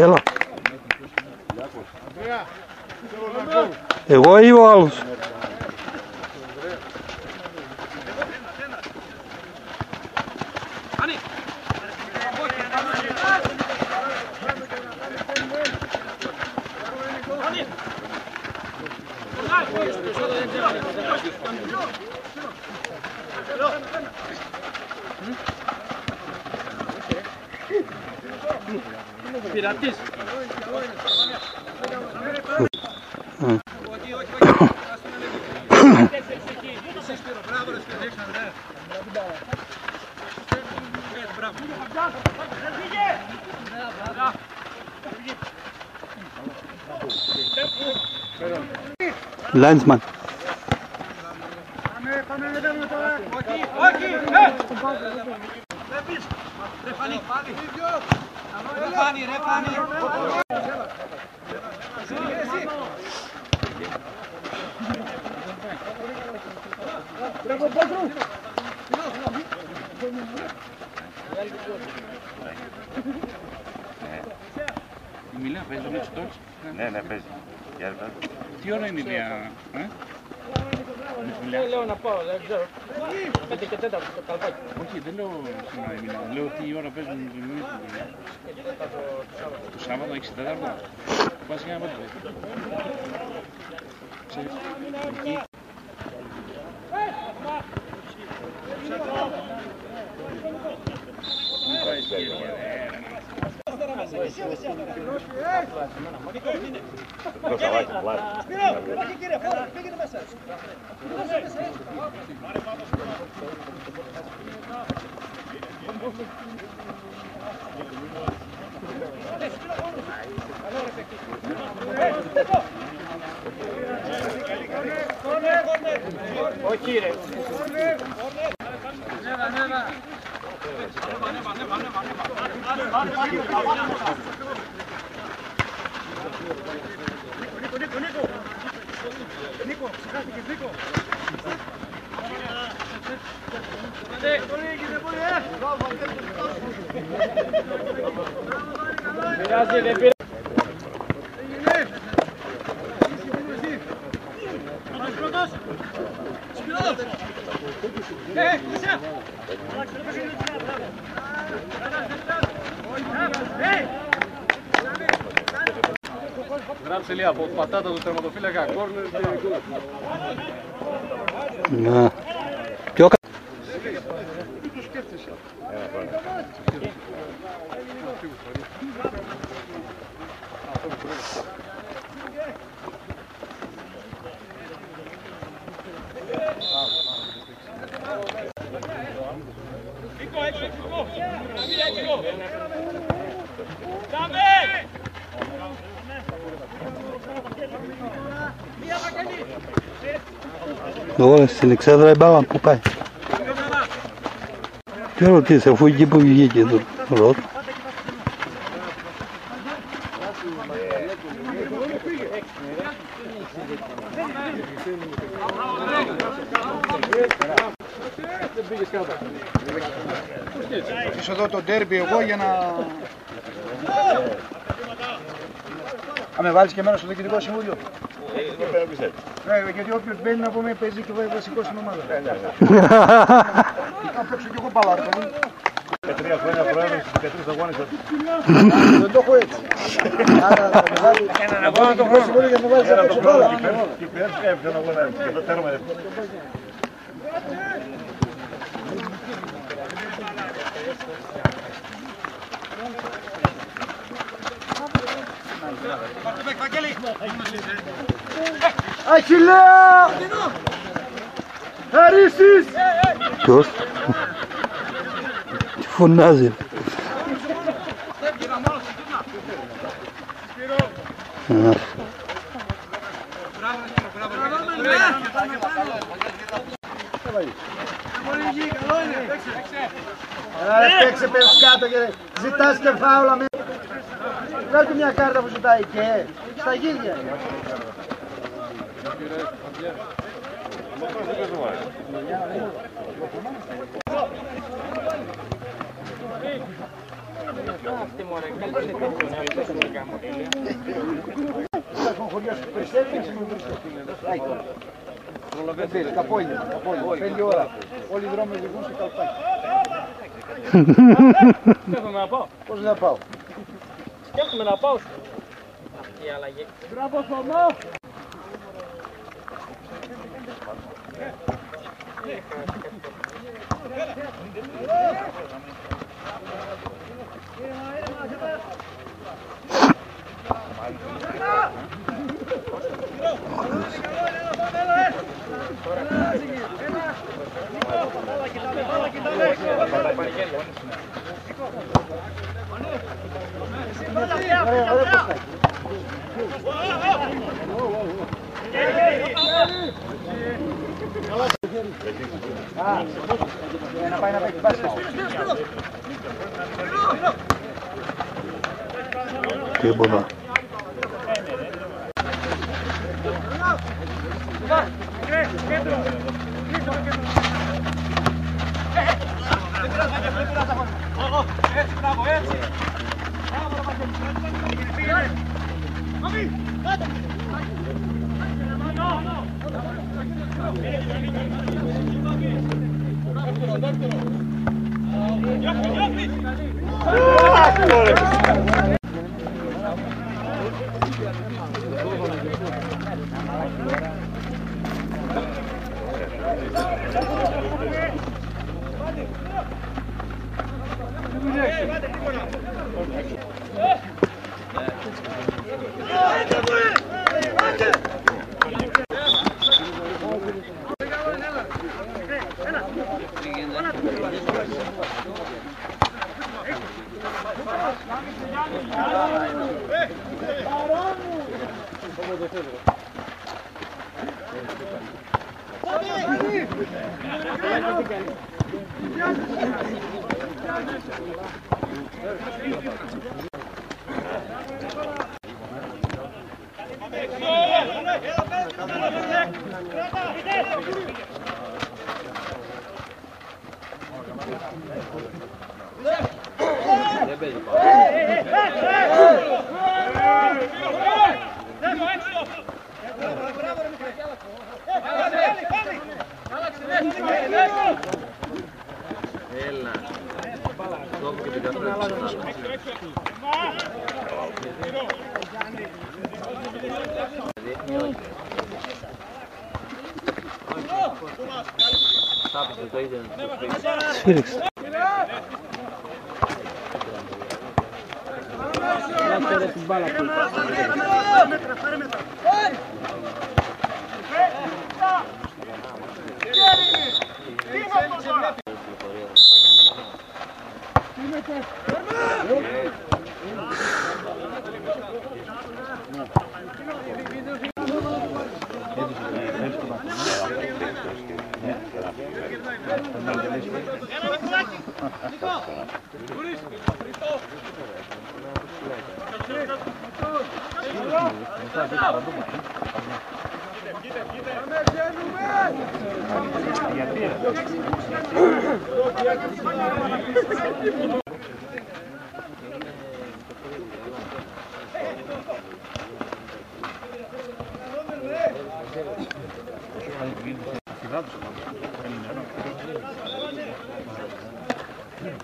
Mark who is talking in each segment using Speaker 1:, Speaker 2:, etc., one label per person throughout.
Speaker 1: Έλα. Εγώ ή ο άλλος.
Speaker 2: Πειρατής.
Speaker 1: Λάντσμαν.
Speaker 2: Η Μιλέα παίζει το Μίτσο τώρα.
Speaker 3: Ναι, ναι, παίζει. Για ρε,
Speaker 2: Τι ώρα είναι η Μιλέα, ε?
Speaker 4: Λέω να πάω, δεν ξέρω. Πέντε και τέταρτο το καλπάκι.
Speaker 2: Όχι, δεν λέω σήμερα η Μιλέα. Λέω τι ώρα παίζουν οι Μιλέα. Το Σάββατο, 6 τέταρτο. Πας για να πάτε. Ξέρεις, εκεί Μην πάει Look, I like
Speaker 3: him black. Get
Speaker 4: up. Look, get up. Hold
Speaker 5: on. Pick
Speaker 2: it up myself. Pick it up myself.
Speaker 4: Voy, Chile. Neva, neva. Neva, neva, neva, neva, neva. Grazie,
Speaker 5: από πατάτα του τερματοφύλακα, κόρνερ και γκολ.
Speaker 1: Ναι. Πιο κα... Εδώ στην εξέδρα η μπάλα που πάει. Τι ρωτήσει αφού εκεί που βγήκε το ρότ.
Speaker 6: Είσαι εδώ το ντέρμπι εγώ για να... Θα με βάλεις και εμένα στο διοικητικό συμβούλιο. Ναι, γιατί όποιος μπαίνει να πούμε παίζει και βασικός στην ομάδα. Θα παίξω κι εγώ παλάρκα.
Speaker 3: Με τρία χρόνια πρόεδρος στους 13 αγώνες.
Speaker 6: Δεν το έχω έτσι. Άρα θα με βάλει...
Speaker 4: Έναν αγώνα τον χρόνο.
Speaker 6: Συμβούλιο για να με βάλεις να
Speaker 3: Ένα
Speaker 6: παίξω
Speaker 3: το
Speaker 6: μπάλα.
Speaker 3: χρόνο. Και πέρσι έπαιζε ένα αγώνα και το τέρμα.
Speaker 6: Αχιλέα! Χαρίσεις!
Speaker 1: Ποιος. Τι φωνάζει. Α,
Speaker 6: Άρα παίξε πες κάτω και ζητάς και φάουλα με... Βγάλτε μια κάρτα που ζητάει και στα γύρια.
Speaker 4: Αυτή μωρέ, καλή είναι τέτοιο.
Speaker 6: Υπάρχουν χωριά σου περισσεύει και σήμερα βρίσκεται. Δεν παίζει, τα απόγευμα, τα απόγευμα, πέντε ώρα. Όλοι οι δρόμοι οδηγούν σε καλπάκι.
Speaker 4: Σκέφτομαι να πάω.
Speaker 6: Πώς να πάω;
Speaker 4: Σκέφτομαι να πάω. Αυτή η αλλαγή.
Speaker 6: Μπράβο Θωμά. Ah, What? Για να πάει να παίξει μπάσκετ.
Speaker 7: Τίποτα. Σφύριξε. bala. Nico!
Speaker 2: Μόνο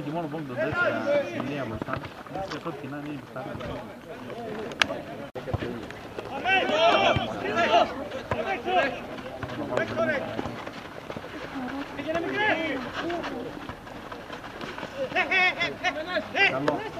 Speaker 2: και μόνο που τον τέτοια σημεία μπροστά. Σε ό,τι να είναι μπροστά. Μπάλα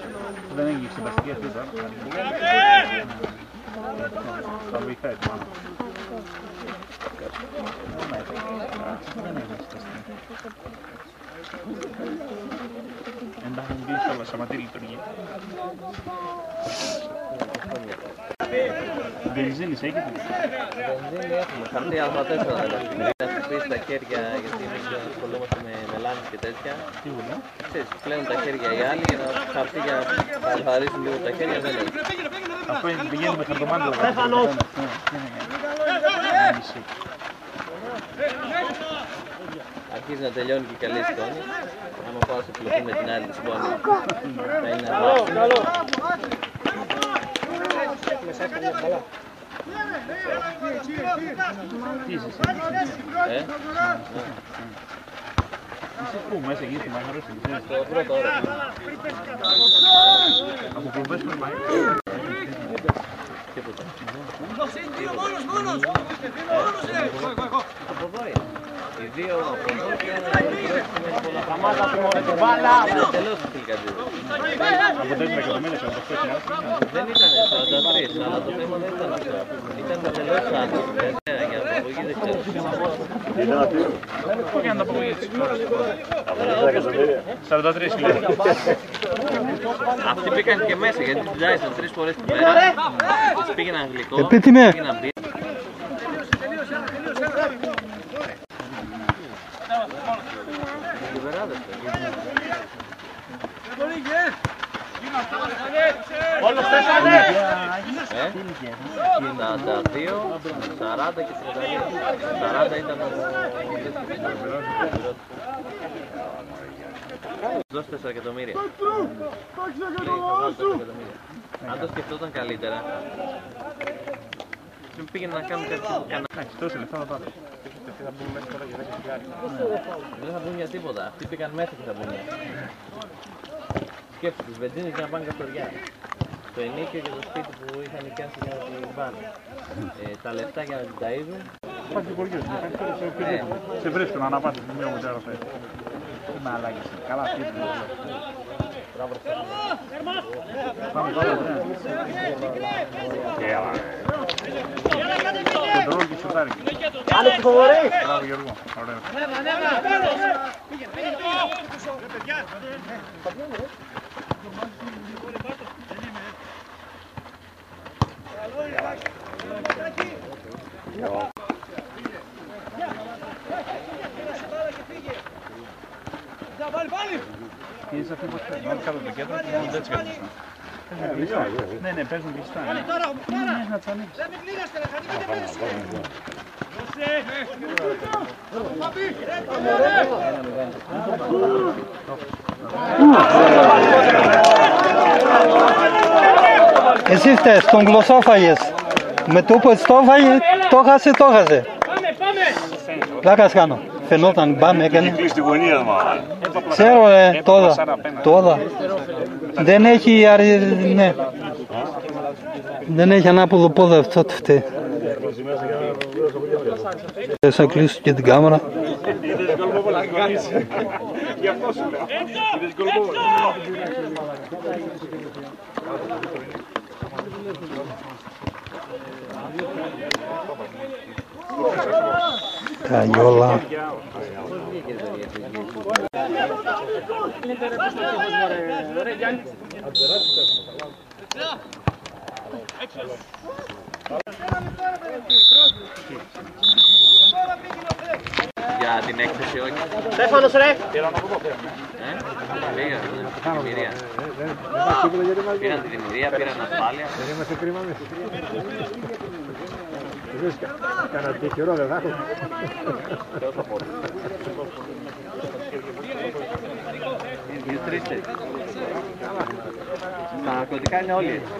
Speaker 6: Πάμε!
Speaker 2: Δεν έγινε συμπαστική αυτή τώρα. Θα βοηθάει το μάλλον. Δεν έγινε συμπαστική. Εντάξει, μην κλείσει όλα, σταματεί η λειτουργία. Βενζίνης έχετε.
Speaker 7: Βενζίνη έχουμε, χαρτί Α4 δηλαδή. Να χτυπήσει τα χέρια γιατί εμείς ασχολούμαστε με μελάνες και τέτοια.
Speaker 2: Σίγουρα.
Speaker 7: Ξέρεις, πλένουν τα χέρια οι άλλοι για να χαρτί για να αλφαρίσουν λίγο τα χέρια δεν έχει.
Speaker 2: Αυτό είναι πηγαίνει με χαρτομάτιλο. Στέφανος!
Speaker 7: Αρχίζει να τελειώνει και η καλή σκόνη. Άμα πάω σε πλοκή με την άλλη της σκόνης θα είναι καλό.
Speaker 2: Τι είσαι εσύ.
Speaker 7: Ε,
Speaker 2: Είσαι πού μέσα εκεί στη Μάχαρο, στην Ξένη.
Speaker 7: το πρώτο όρο.
Speaker 2: Από professional mind.
Speaker 7: Τίποτα. Από εδώ είναι. Οι δύο από εδώ και ένα από εδώ πολλά πράγματα. Εντελώς φιλικατζίδες.
Speaker 2: Από 4 εκατομμύρια, 48.000.
Speaker 7: Δεν ήταν 43, αλλά το θέμα δεν ήταν αυτό. Ήταν εντελώς άδειο. Βέβαια, για απαγωγή δεν ξέρω.
Speaker 2: Πού κάνει τα απαγωγή της χώρας. 43.000.
Speaker 7: Αυτοί πήγαν και μέσα γιατί τους δουλειάζαν τρεις φορές την μέρα. Τους πήγαιναν γλυκό.
Speaker 1: Επίτιμε.
Speaker 7: πήγαιναν μπύρα. Λιβεράδες, παιδιά. Ε, 52, 40 και 32. 40 ήταν ο... Δώσε 4 εκατομμύρια. Λέει, θα βάλω 4 εκατομμύρια. Αν το σκεφτόταν καλύτερα, δεν πήγαινε να κάνουν κάτι που κανένα.
Speaker 2: Εντάξει, τόσα λεφτά θα πάρω.
Speaker 7: Δεν θα βγουν για τίποτα. Αυτοί πήγαν μέσα και θα βγουν. Σκέψτε τις βενζίνες για να πάνε καστοριά. Το ενίκιο και το σπίτι που είχαν νοικιάσει για να την πάνε. Ε, τα λεφτά για να την ταΐζουν.
Speaker 2: Πας στην χωριός σου, πας σε
Speaker 7: Ναι.
Speaker 2: οποιοδήποτε. Σε βρίσκουν αναπάτη στην μία μητέρα φέρει. Τι μαλάκες είναι. Καλά αυτή είναι. Πάμε τώρα, ναι. Κεντρόλ και σιωτάρι. Μπράβο Γιώργο, ωραίο. Και είσαι αυτή που θέλει. Όλοι κάτω από το κέντρο και μόνο έτσι κάνουν. Παίζουν κλειστά. Ναι, ναι, παίζουν κλειστά. ναι. Ναι, να τους ανοίξεις.
Speaker 1: Εσύ φταίς, τον γλωσσόφαγες. Με το που το έφαγε, το χάσε, το χάσε. Πλάκας κάνω. Φαινόταν, πάμε, έκανε.
Speaker 3: Κλείσει τη γωνία μου.
Speaker 1: Ξέρω, ε, τώρα. Τώρα. Δεν έχει, αρι... ναι. Δεν έχει ανάποδο πόδι αυτό το φταίει. Θες να κλείσω και την κάμερα. Τα γιόλα.
Speaker 7: Για την έκθεση όχι. Στέφανος ρε! Ε, πήγαν, ναι. Δημιουργία. Πήραν τη δημιουργία, πήραν ασφάλεια.
Speaker 6: Κάνα τυχερό δεν θα έχω.
Speaker 7: Τόσο πολύ. Δύο-τρεις έτσι. Τα ναρκωτικά είναι όλοι έτσι.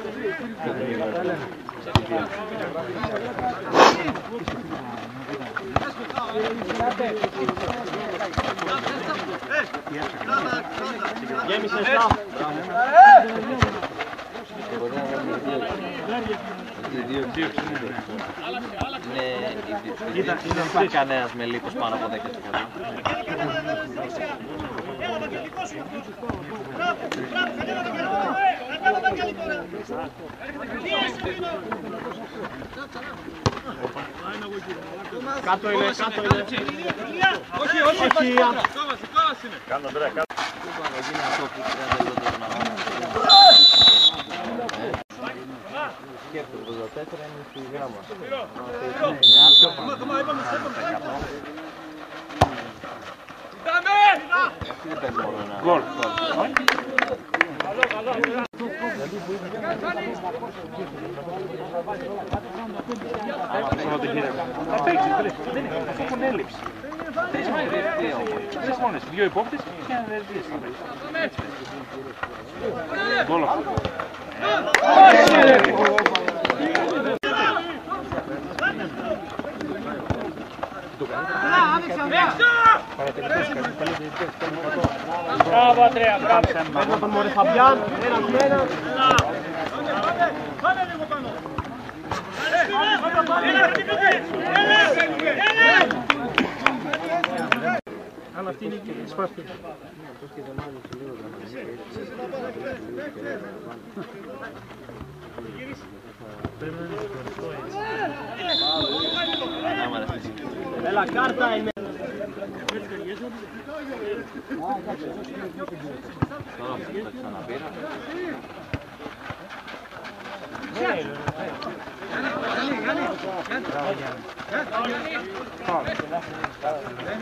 Speaker 7: Γέμισε Είναι, δεν υπάρχει κανένας με λίπος πάνω από 10 φορά.
Speaker 5: Κάτω είναι, κάτω είναι.
Speaker 3: Κάνω τώρα, κάνω.
Speaker 7: Θα γίνει αυτό που χρειάζεται λιγότερο να βάλω. Και το 84 είναι στη γράμμα. Είναι άλλο πάνω. Αυτή δεν παίρνει μόνο ένα.
Speaker 2: Γκολ. Θα παίξει, τρεις. Δεν είναι, θα έχουν έλλειψη. Τρεις μόνες, τρεις μόνες, δύο υπόπτες και ένα δερδίες θα παίξει. Γκολ αυτό.
Speaker 4: Μπράβο, Αντρέα, μπράβο.
Speaker 5: Ένα τον Μωρέ Φαμπιάν, ένας με έναν.
Speaker 2: Αλλά αυτή είναι και η σπάστη.
Speaker 7: Άμα αρέσει.
Speaker 5: Έλα, κάρτα είναι.
Speaker 7: Τώρα που τα ξαναπήρα.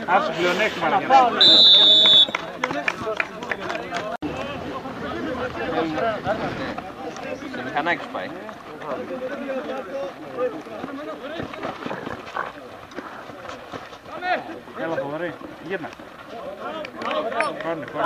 Speaker 2: Άσε πλεονέκτημα να γίνει.
Speaker 7: Σε μηχανάκι σου πάει.
Speaker 2: Έλα φοβερή. Γύρνα. Κόρνε, κόρνε.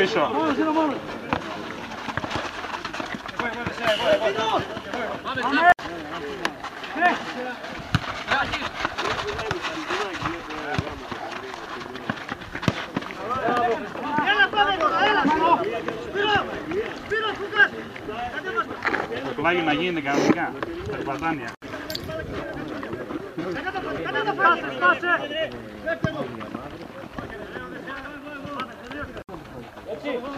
Speaker 2: Εντάξει, καλά. Πιο πίσω. Το κουλάκι να γίνεται κανονικά. Περπατάνια.
Speaker 7: Ο Βοτανός είναι από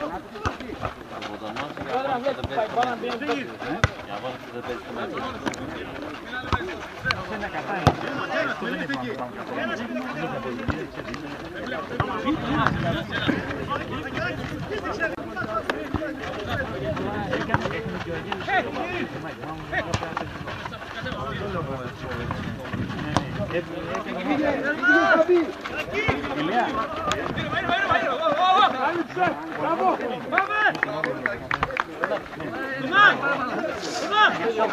Speaker 7: αυτούς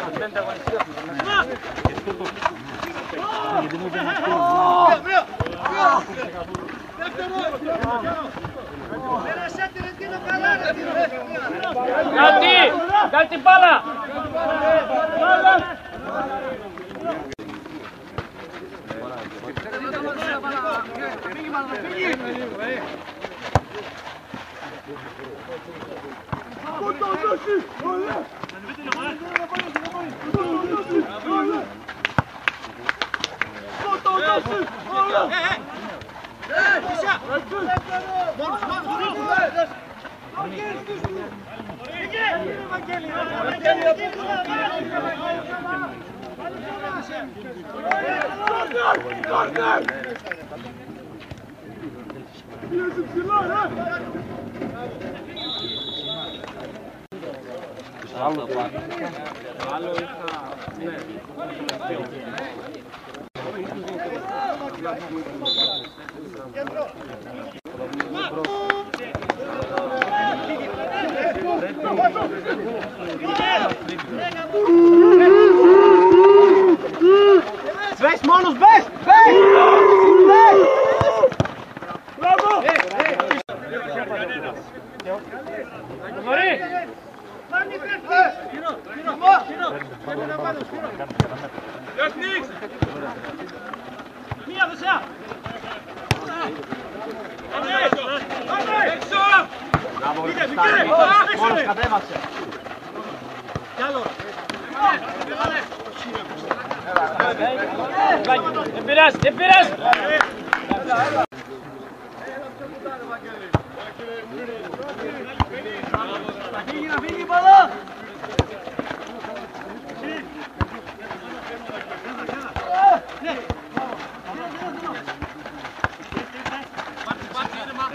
Speaker 7: που δεν παίζει στο μέτρο. Για από αυτούς που δεν παίζει στο μέτρο.
Speaker 4: Κάτι, κάτι μπάλα.
Speaker 7: Άλλο πάνω.
Speaker 5: Μπες μόνος, μπες! Μπες! Μπες!
Speaker 7: Μόνος κατέβασε.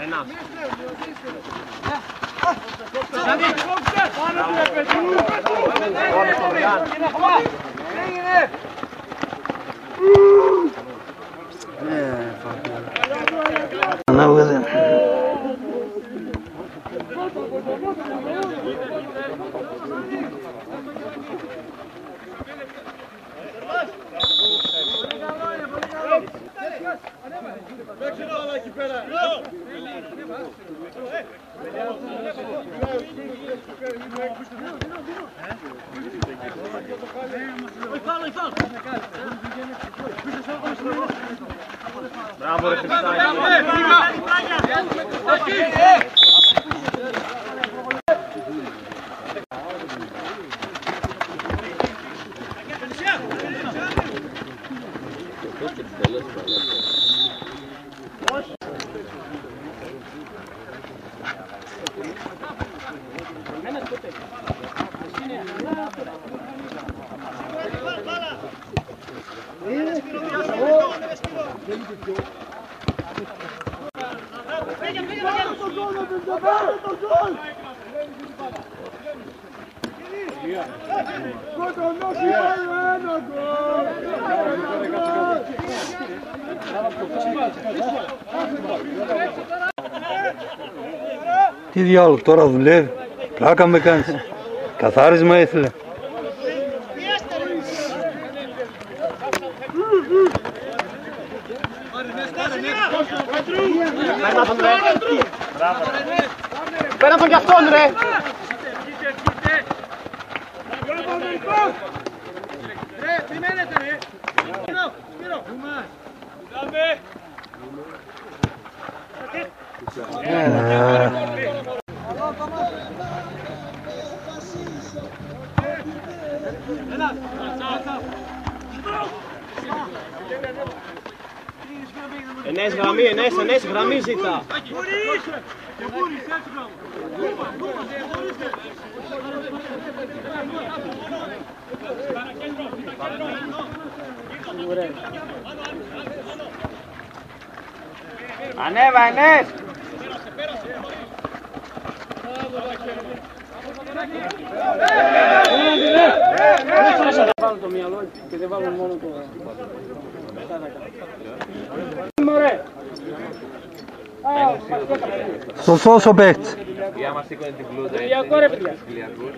Speaker 4: Δεν πειράζει, δεν πειράζει.
Speaker 7: Ένας. Όλος ο Ριάν.
Speaker 1: Να βγάζει.
Speaker 7: Μπράβο ρε Χριστάκη. αυτός και τους τελείωσε Πάρε τον γκολ!
Speaker 1: Τι διάλογο τώρα δουλεύει. Πλάκα με κάνεις. Καθάρισμα ήθελε.
Speaker 7: Παίρνα τον ρε. Παίρνα τον κι αυτόν ρε. Ενές γραμμή, ενές, ενές γραμμή ζητά.
Speaker 4: Ανέβα, Ενές. Βάλουν το μυαλό και δεν βάλουν μόνο το... Μωρέ.
Speaker 1: Σωστός ο παίκτης.
Speaker 7: Για μας σήκωνε την πλούτα.
Speaker 4: Ηλιακό ρε παιδιά.
Speaker 7: Ηλιακούς.